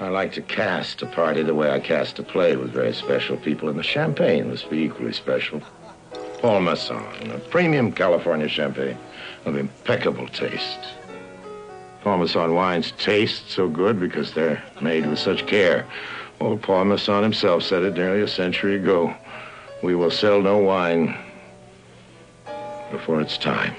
I like to cast a party the way I cast a play with very special people, and the champagne must be equally special. Paul Masson, a premium California champagne of impeccable taste. Paul Masson wines taste so good because they're made with such care. Old Paul Masson himself said it nearly a century ago. We will sell no wine before it's time.